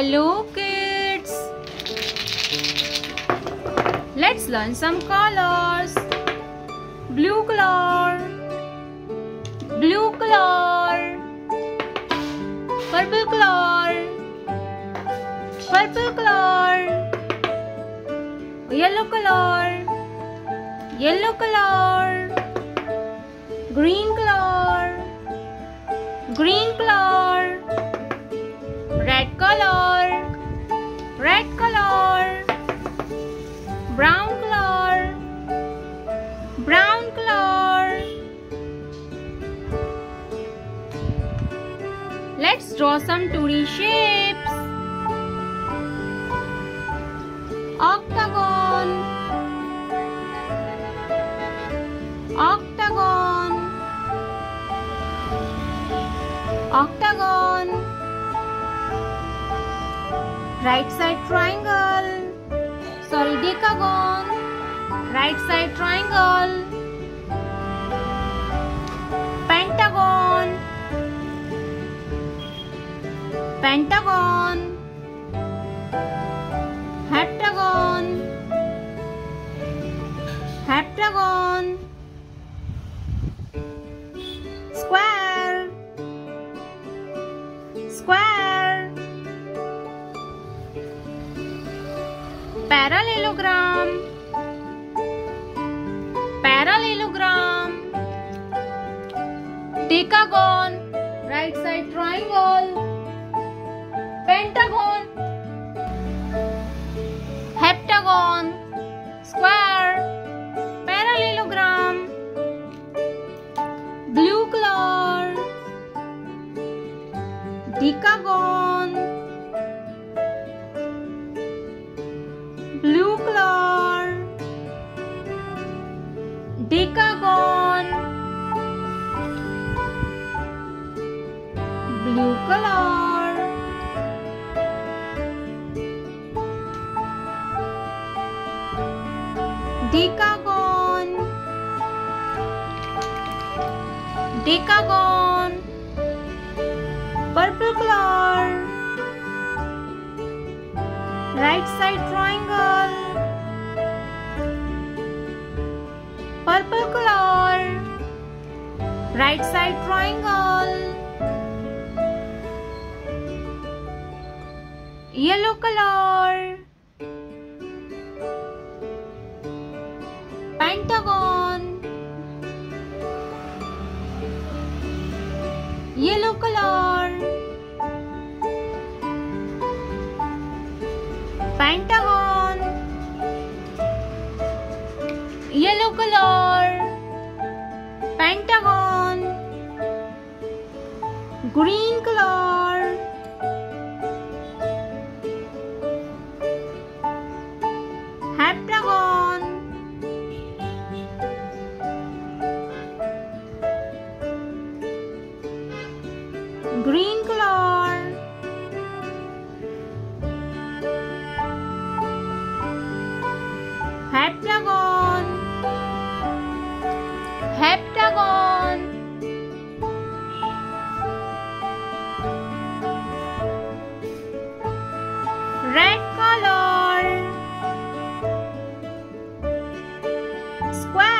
Hello kids! Let's learn some colors. Blue color, blue color, purple color, purple color, yellow color, yellow color, green color, green color, draw some 2D shapes. Octagon, octagon, octagon. Right side triangle. Sorry, decagon. Right side triangle. Pentagon. Heptagon. Heptagon. Square. Square. Parallelogram. Parallelogram. Decagon. Right side triangle. Pentagon. Heptagon. Square. Parallelogram. Blue color. Decagon. Decagon. Decagon. Purple color. Right side triangle. Purple color. Right side triangle. Yellow color yellow color. Pentagon. Yellow color. Pentagon. Green color green color. Heptagon. Heptagon. Red color. Square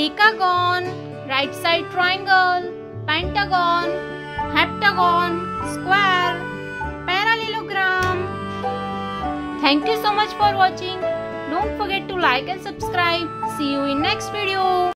decagon right side triangle pentagon heptagon square parallelogram Thank you so much for watching. Don't forget to like and subscribe. See you in next video.